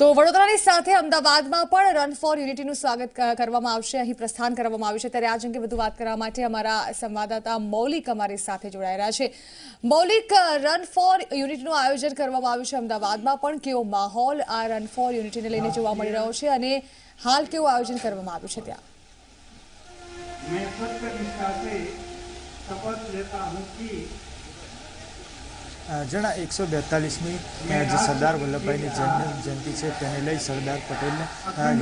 તો વડોદરાની સાથે અમદાવાદમાં પણ રન ફોર યુનિટીનું સ્વાગત કરવામાં આવશે, અહીં પ્રસ્થાન કરવામાં આવ્યું છે. ત્યારે આ અંગે વધુ વાત કરવા માટે અમારા સંવાદદાતા મૌલિક અમારી સાથે રહ્યા છે. મૌલિક રન ફોર યુનિટીનું આયોજન કરવામાં આવ્યું છે અમદાવાદમાં, પણ કેવો માહોલ આ રન ફોર યુનિટીને લઈને જોવા મળી રહ્યો છે અને હાલ કેવું આયોજન કરવામાં આવ્યું છે ત્યાં? જણા એકસો બેતાલીસમી જે સરદાર વલ્લભભાઈની જન્મ જયંતિ છે, તેને લઈ સરદાર પટેલને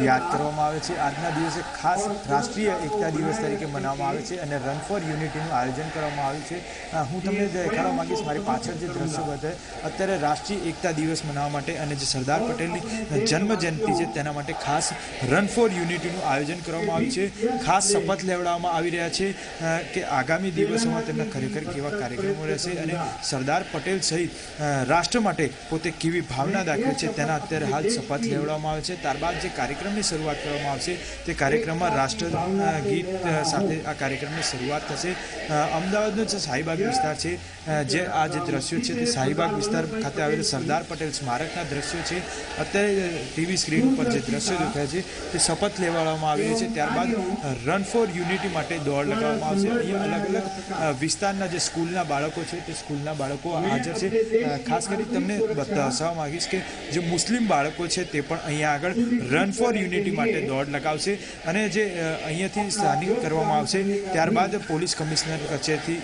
યાદ કરવામાં આવે છે. આજના દિવસે ખાસ રાષ્ટ્રીય એકતા દિવસ તરીકે મનાવવામાં આવે છે અને રન ફોર યુનિટીનું આયોજન કરવામાં આવ્યું છે. હું તમને દેખાડવા માગીશ, મારી પાછળ જે દ્રશ્યો બતાવે અત્યારે રાષ્ટ્રીય એકતા દિવસ મનાવવા માટે અને જે સરદાર પટેલની જન્મ જયંતિ છે, તેના માટે ખાસ રન ફોર યુનિટીનું આયોજન કરવામાં આવ્યું છે. ખાસ શપથ લેવડાવવામાં આવી રહ્યા છે કે આગામી દિવસોમાં તેમના ખરેખર કેવા કાર્યક્રમો રહેશે અને સરદાર પટેલ સહિત રાષ્ટ્ર માટે પોતે કેવી ભાવના દાખવે છે તેના અત્યારે હાલ શપથ લેવડાવવામાં આવે છે. ત્યારબાદ જે કાર્યક્રમની શરૂઆત કરવામાં આવશે, તે કાર્યક્રમમાં રાષ્ટ્ર ગીત સાથે આ કાર્યક્રમની શરૂઆત થશે. અમદાવાદનો જે શાહીબાગ વિસ્તાર છે જે આ જે દ્રશ્યો છે તે શાહીબાગ વિસ્તાર ખાતે આવેલ સરદાર પટેલ સ્મારકના દ્રશ્યો છે. અત્યારે ટીવી સ્ક્રીન ઉપર જે દ્રશ્યો દેખાય છે, તે શપથ લેવાડવામાં આવી છે. ત્યારબાદ રન ફોર યુનિટી માટે દોડ લગાવવામાં આવશે. અહીંયા અલગ અલગ વિસ્તારના જે સ્કૂલના બાળકો છે, તે સ્કૂલના બાળકો હાજર છે. ખાસ કરી તમને દર્શાવવા માંગીશ કે જે મુસ્લિમ બાળકો છે તે પણ અહીંયા આગળ રન ફોર યુનિટી માટે દોડ લગાવશે અને જે અહીંયાથી સ્થાનિક કરવામાં આવશે, ત્યારબાદ પોલીસ કમિશનર કચેરીથી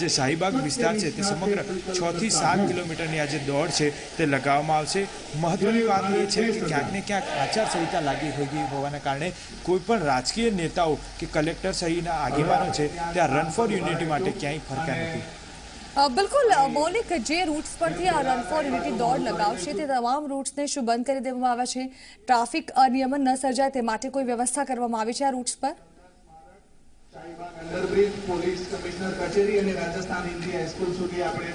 જે શાહીબાગ વિસ્તાર છે તે સમગ્ર છ થી સાત કિલોમીટરની આ જે દોડ છે તે લગાવવામાં આવશે. મહત્વની વાત એ છે કે ક્યાંક ને ક્યાંક આચારસંહિતા લાગી ગઈ હોવાના કારણે કોઈ પણ રાજકીય નેતાઓ કે કલેક્ટર સહિતના આગેવાનો છે, ત્યાં રન ફોર યુનિટી માટે ક્યાંય ફરક્યા નથી. બિલકુલ મૌલિક જે રૂટ્સ પરથી આ રન ફોર યુનિટી દોડ લગાવશે તે તમામ રૂટ્સને શું બંધ કરી દેવામાં આવ્યા છે. ટ્રાફિક અનિયમન ન સર્જાય તે માટે કોઈ વ્યવસ્થા કરવામાં આવી છે આ રૂટ્સ પર? પોલીસ કમિશનર કચેરી અને રાજસ્થાન ઇન્ડિયા હાઈસ્કૂલ સુધી આપણે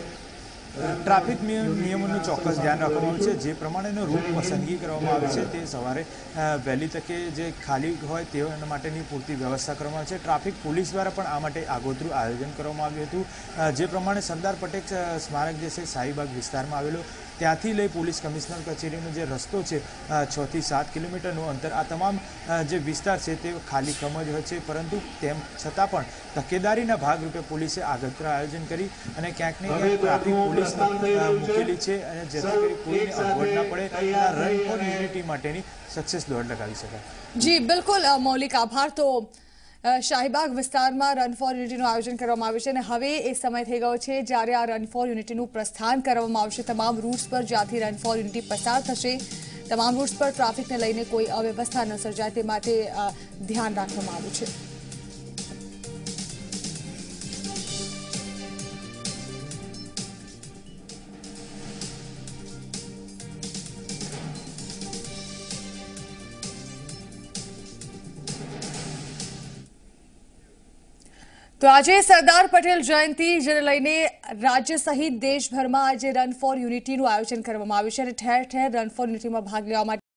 ટ્રાફિક નિયમોનું ચોક્કસ ધ્યાન રાખવામાં આવ્યું છે. જે પ્રમાણેનો રૂટ પસંદગી કરવામાં આવે છે તે સવારે વહેલી તકે જે ખાલી હોય તેના માટેની પૂરતી વ્યવસ્થા કરવામાં આવે છે. ટ્રાફિક પોલીસ દ્વારા પણ આ માટે આગોતરું આયોજન કરવામાં આવ્યું હતું. જે પ્રમાણે સરદાર પટેલ સ્મારક જે છે શાહીબાગ વિસ્તારમાં આવેલો ત્યાંથી લઈ પોલીસ કમિશનર કચેરીનો જે રસ્તો છે છથી સાત કિલોમીટરનું અંતર આ તમામ જે વિસ્તાર છે તે ખાલી કમ જ હોય છે. પરંતુ તેમ છતાં પણ તકેદારીના ભાગરૂપે પોલીસે આગત્ર આયોજન કરી અને ક્યાંક ને ક્યાંક ટ્રાફિક પોલીસ મૂકેલી છે અને જેથી કરી કોઈને અગવડ ના પડે આ રન ફોર યુનિટી માટેની સક્સેસ દોડ લગાવી શકાય. જી બિલકુલ મૌલિક આભાર. તો શાહીબાગ વિસ્તારમાં રન ફોર યુનિટીનું આયોજન કરવામાં આવ્યું છે અને હવે એ સમય થઈ ગયો છે જ્યારે આ રન ફોર યુનિટીનું પ્રસ્થાન કરવામાં આવશે. તમામ રૂટ્સ પર જ્યાંથી રન ફોર યુનિટી પસાર થશે તમામ રૂટ્સ પર ટ્રાફિકને લઈને કોઈ અવ્યવસ્થા ન સર્જાય તે માટે ધ્યાન રાખવામાં આવ્યું છે. તો આજે સરદાર પટેલ જયંતિ, જેને લઈને રાજ્ય સહિત દેશભરમાં આજે રન ફોર યુનિટીનું આયોજન કરવામાં આવ્યું છે અને ઠેર ઠેર રન ફોર યુનિટીમાં ભાગ લેવા માટે